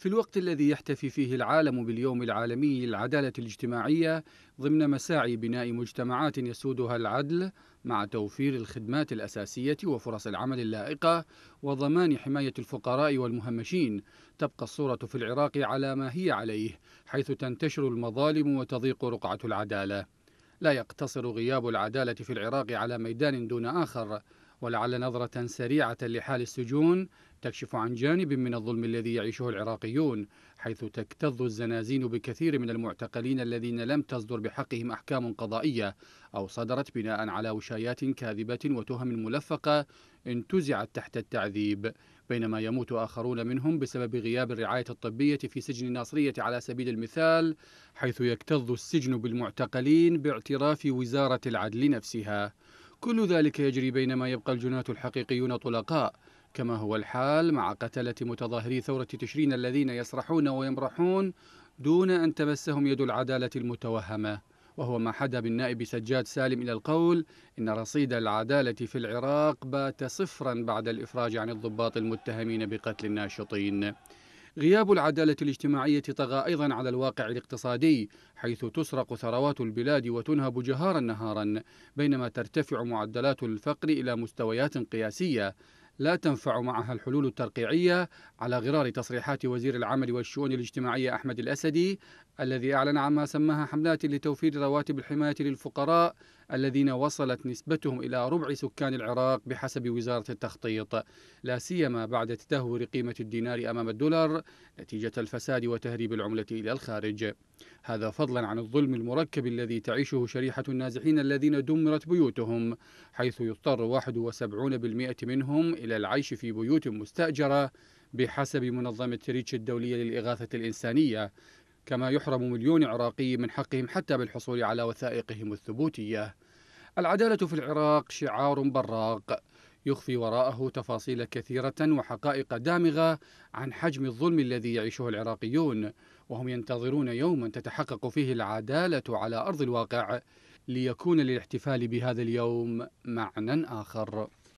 في الوقت الذي يحتفي فيه العالم باليوم العالمي للعدالة الاجتماعية ضمن مساعي بناء مجتمعات يسودها العدل مع توفير الخدمات الأساسية وفرص العمل اللائقة وضمان حماية الفقراء والمهمشين. تبقى الصورة في العراق على ما هي عليه حيث تنتشر المظالم وتضيق رقعة العدالة. لا يقتصر غياب العدالة في العراق على ميدان دون آخر. ولعل نظرة سريعة لحال السجون تكشف عن جانب من الظلم الذي يعيشه العراقيون حيث تكتظ الزنازين بكثير من المعتقلين الذين لم تصدر بحقهم أحكام قضائية أو صدرت بناء على وشايات كاذبة وتهم ملفقة انتزعت تحت التعذيب. بينما يموت آخرون منهم بسبب غياب الرعاية الطبية في سجن الناصريه على سبيل المثال حيث يكتظ السجن بالمعتقلين باعتراف وزارة العدل نفسها. كل ذلك يجري بينما يبقى الجناة الحقيقيون طلقاء كما هو الحال مع قتلة متظاهري ثورة تشرين الذين يسرحون ويمرحون دون أن تمسهم يد العدالة المتوهمة. وهو ما حدا بالنائب سجاد سالم إلى القول إن رصيد العدالة في العراق بات صفرا بعد الإفراج عن الضباط المتهمين بقتل الناشطين. غياب العدالة الاجتماعية طغى أيضا على الواقع الاقتصادي حيث تسرق ثروات البلاد وتنهب جهارا نهارا بينما ترتفع معدلات الفقر إلى مستويات قياسية. لا تنفع معها الحلول الترقيعية على غرار تصريحات وزير العمل والشؤون الاجتماعية أحمد الأسدي الذي أعلن عما سماها حملات لتوفير رواتب الحماية للفقراء الذين وصلت نسبتهم إلى ربع سكان العراق بحسب وزارة التخطيط. لا سيما بعد تدهور قيمة الدينار أمام الدولار نتيجة الفساد وتهريب العملة إلى الخارج. هذا فضلا عن الظلم المركب الذي تعيشه شريحة النازحين الذين دمرت بيوتهم حيث يضطر 71% منهم إلى العيش في بيوت مستأجرة بحسب منظمة ريتش الدولية للإغاثة الإنسانية. كما يحرم مليون عراقي من حقهم حتى بالحصول على وثائقهم الثبوتية. العدالة في العراق شعار براق. يخفي وراءه تفاصيل كثيرة وحقائق دامغة عن حجم الظلم الذي يعيشه العراقيون. وهم ينتظرون يوما تتحقق فيه العدالة على أرض الواقع ليكون للاحتفال بهذا اليوم معنى آخر.